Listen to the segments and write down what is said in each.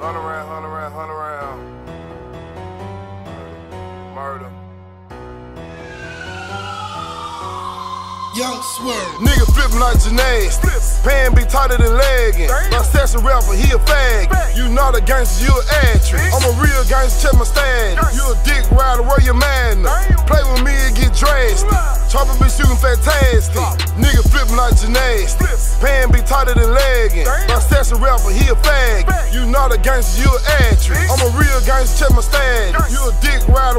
Hunt around, hunt around, hunt around. Murder. Young Swerve. Nigga flippin' like gymnastics. Pan be tighter than leggings. My session rapper, he a fag. You not a gangster, you an actress. I'm a real gangster, check my status. You a dick rider, where your man? Chopper be shooting fantastic. Nigga flippin' like gymnastics. Pan be tighter than leggings. My session rapper, he a fag. You not a gangster, you an actress. I'm a real gangster, check my status. You a dick rider,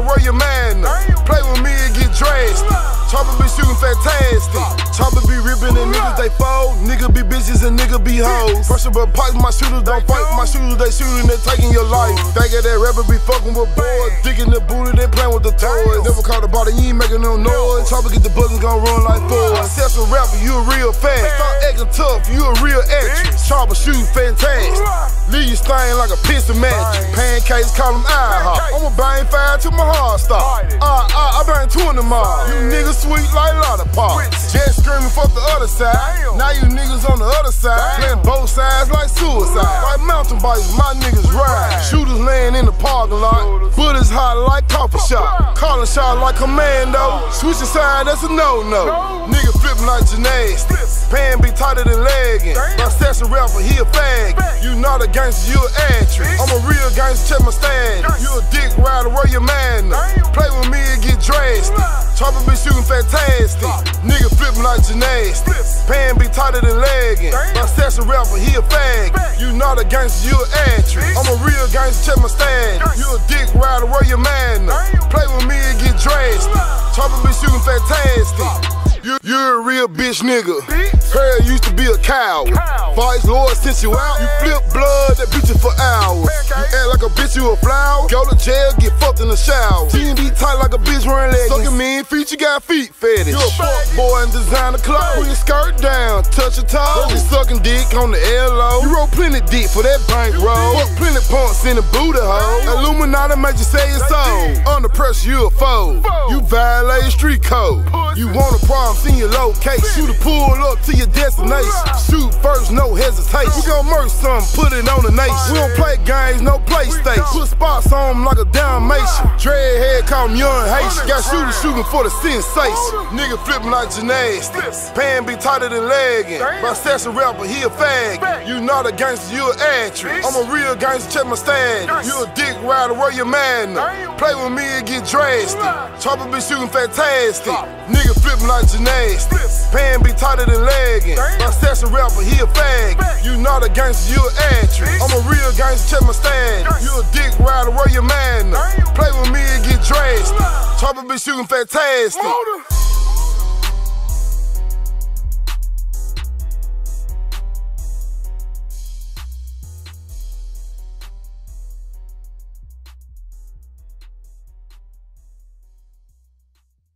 Chopper be shooting fantastic. Chopper be ripping and niggas they fold. Nigga be bitches and nigga be hoes. Pressure but pipes, my shooters don't fight. My shooters they shooting, they taking your life. Think that rapper be fucking with boys. Digging the booty, they playing with the toys. Never caught a body, you ain't making no noise. Chopper get the buttons gon' run like Ford. Success a rapper, you a real fan. Stop acting tough, you a real actress. Chopper shoot fantastic. Like a pistol mattress. Pancakes, call them IHOP. I'ma bang fire till my heart stop. Ah, ah, I in the mall. You niggas sweet like lollipop. Just screaming, fuck the other side. Now you niggas on the other side. Playing both sides. Like mountain bikes, my niggas ride. Shooters laying in the parking lot. Bullets hot like coffee shop. Calling shot like commando. Switching side, that's a no-no. Nigga flipping like gymnastics. Pan be tighter than leggings. My session rapper, he a fag. You not a gangster, you an actress. I'm a real gangster, check my status. You a dick rider, where your man? Play with me and get dressed. Chopper be shooting fantastic. Flipping like. Pan be tighter than leggings. My session rapper, he a fag. You not a gangster, you an actress. I'm a real gangster, check my status. You a dick rider, where your man? Play with me and get dressed. Chopper be shooting fantastic. You, you're a real bitch nigga. Her used to be a coward. Vice Lord sent you out. You flip blood, that bitch you for hours. You act like a bitch, you a flower. Go to jail, get fucked in the shower. Be tight like a bitch wearing leggings. Sucking mean feet, you got feet fetish. You a fuck boy and designer clothes. Pull your skirt down, touch your toes. You sucking dick on the LO. You roll plenty dick for that bank roll. Fuck plenty punks in the booty hole. Illuminati made you say it's soul. Under pressure, you a foe. You violate street code. You want a problem, send your location. Shoot a pull up to your destination. Shoot first, no hesitation. We gon' merge some, put it on the nation. We don't play games, no PlayStation. Put spots on 'em like a Dalmatian. Dreadhead call 'em young Haitian. Got shooters shooting for the sensation. Nigga flipping like gymnastics. Pan be tighter than leggings. My session rapper, he a fag. You not a gangster, you an actress. I'm a real gangster, check my status. You a dick rider, where your man? Play with me and get dressed. Chopper be shooting fantastic. Nigga flipping like gymnastics. Pan be tighter than leggings. My session rapper, he a fag. You not a gangster, you an actress. I'm a real gangster, check my status. You a dick rider, where your man? Play with me and get dressed. Chopper be shooting fantastic.